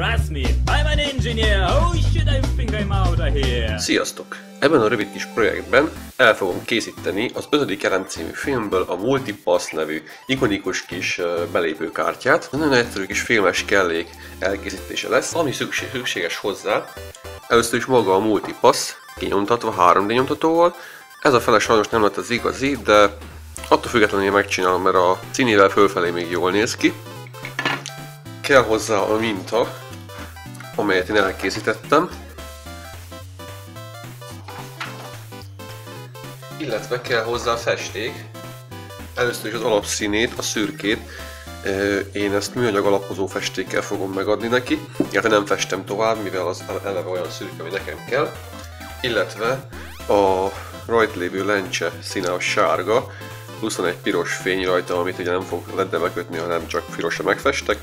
trust me. I'm an engineer. Oh shit, I think I'm out of here. Sziasztok! Ebben a rövid kis projektben el fogom készíteni az 5. elem című filmből a Multipass nevű ikonikus kis belépőkártyát. Nagyon egyszerű kis filmes kellék elkészítése lesz, ami szükség, szükséges hozzá. Először is maga a Multipass, kinyomtatva 3D nyomtatóval. Ez a fele sajnos nem lett az igazi, de attól függetlenül megcsinálom, mert a színével fölfelé még jól néz ki. Kell hozzá a minta, amelyet én elkészítettem. illetve kell hozzá festék. Először is az alapszínét, a szürkét. Én ezt műanyag alapozó festékkel fogom megadni neki, illetve nem festem tovább, mivel az eleve olyan szürke, ami nekem kell. Illetve a rajt lévő lencse színe a sárga, plusz van egy piros fény rajta, amit ugye nem fog ledbe bekötni, hanem csak pirosra megfestek.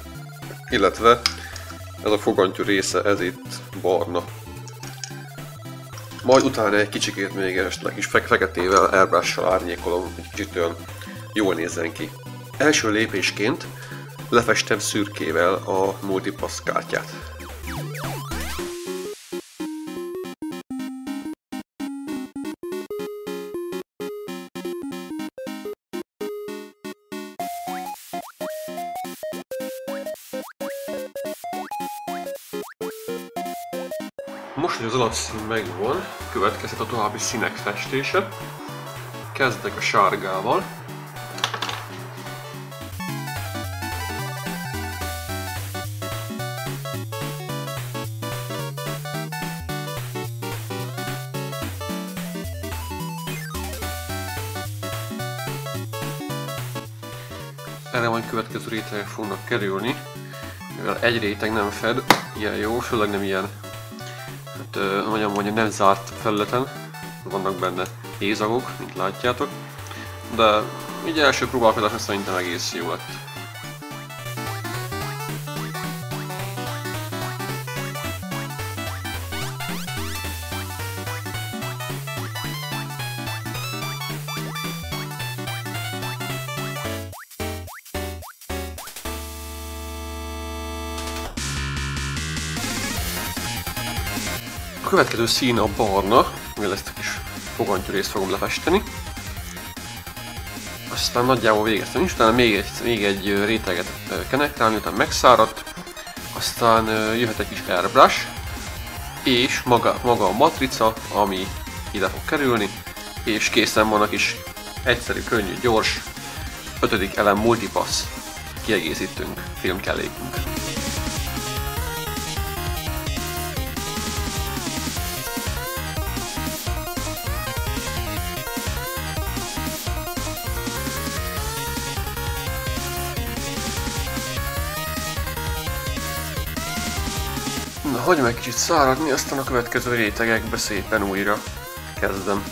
Illetve ez a fogantyú része, ez itt barna majd utána egy kicsikét még esetleg is fe- feketével, airbrush árnyékolom, hogy kicsit olyan jól nézzen ki. Első lépésként lefestem szürkével a multipass kártyát. Most, hogy az alapszín megvan, következhet a további színek festése. Kezdek a sárgával. Erre majd következő rétegek fognak kerülni, mivel egy réteg nem fed, ilyen jó, főleg nem ilyen hát, mondjam, nem zárt felületen, vannak benne hézagok, mint látjátok, de így első próbálkozásra szerintem egész jó lett. A következő szín a barna, mivel ezt a kis fogantyú részt fogom lefesteni. Aztán nagyjából végeztem is, utána még egy, még egy réteget kenektálni, utána megszáradt. Aztán jöhet egy kis airbrush, és maga, maga a matrica, ami ide fog kerülni, és készen van a kis egyszerű, könnyű, gyors, ötödik elem multipass kiegészítünk, filmkellékünk. Hagyj meg kicsit száradni, aztán a következő rétegekbe szépen újra kezdem.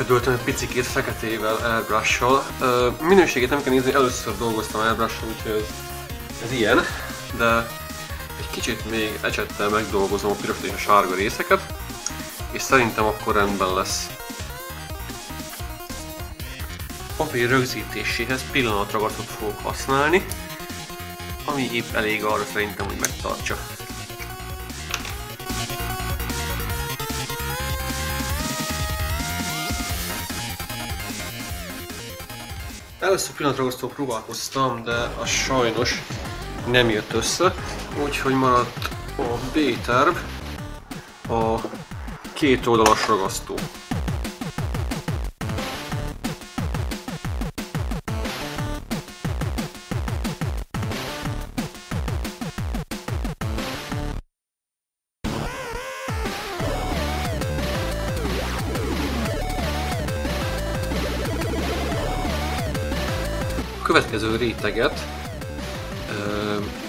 Megködöltem egy picikét feketével, airbrush-sal. Minőségét nem kell nézni, először dolgoztam airbrush úgyhogy ez, ez ilyen, de egy kicsit még ecsettel megdolgozom a piros és a sárga részeket, és szerintem akkor rendben lesz. Papír rögzítéséhez pillanatragatot fogok használni, ami épp elég arra szerintem, hogy megtartsa. Először pillanatragasztó próbálkoztam, de az sajnos nem jött össze, úgyhogy maradt a B-terv, a két oldalas ragasztó. Következő réteget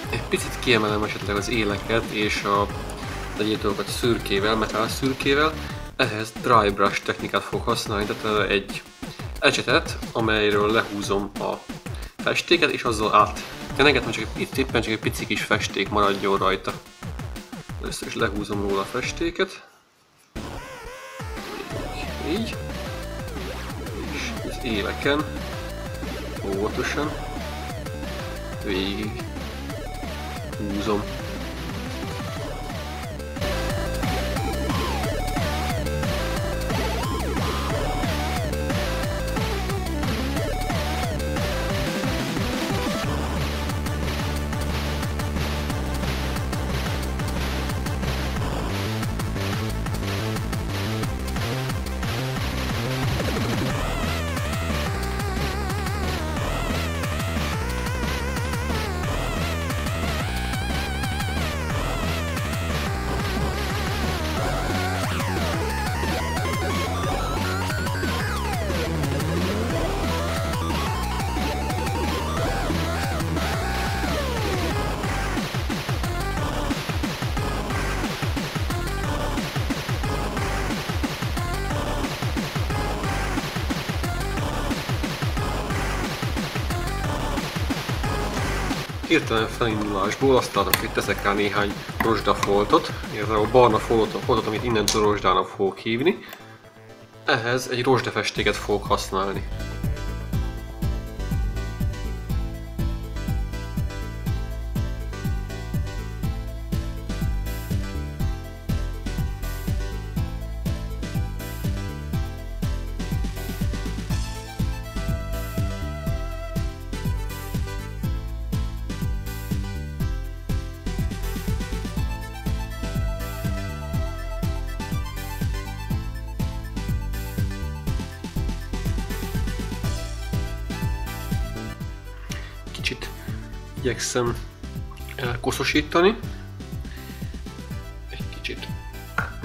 egy picit kiemelem esetleg az éleket és a egyéb szürkével, metal szürkével, ehhez dry brush technikát fog használni, tehát egy ecsetet, amelyről lehúzom a festéket, és azzal át. Én engedem csak itt éppen csak egy pici kis festék maradjon rajta. Először is lehúzom róla a festéket. Így. És az éleken o outro chão e usam hirtelen felindulásból azt látom, hogy teszek rá néhány rozsdafoltot, a barna foltot, foltot, amit innentől rozsdának fogok hívni. Ehhez egy rozsdafestéket fogok használni. Igyekszem elkoszosítani. Egy kicsit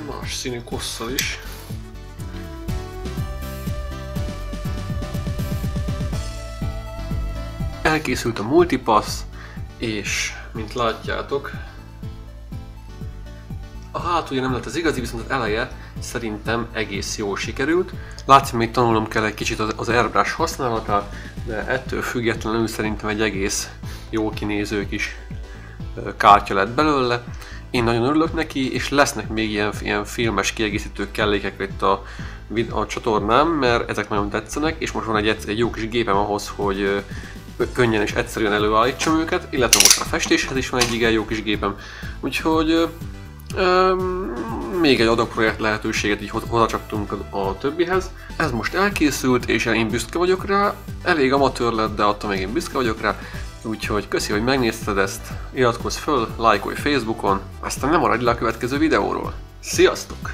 más színű kosszal is. Elkészült a multipass, és mint látjátok, a hátulja nem lett az igazi, viszont az eleje szerintem egész jól sikerült. Látszik, még tanulnom kell egy kicsit az airbrush használatát, de ettől függetlenül szerintem egy egész jó kinéző kis kártya lett belőle. Én nagyon örülök neki, és lesznek még ilyen, ilyen filmes kiegészítő kellékek itt a, a csatornám, mert ezek nagyon tetszenek, és most van egy, egy jó kis gépem ahhoz, hogy könnyen és egyszerűen előállítsam őket, illetve most a festéshez is van egy igen jó kis gépem. Úgyhogy még egy adag projekt lehetőséget így hozzácsaptunk a többihez. Ez most elkészült, és én büszke vagyok rá. Elég amatőr lett, de attól még én büszke vagyok rá. Úgyhogy köszi, hogy megnézted ezt, iratkozz föl, lájkolj Facebookon, aztán nem maradj le a következő videóról. Sziasztok!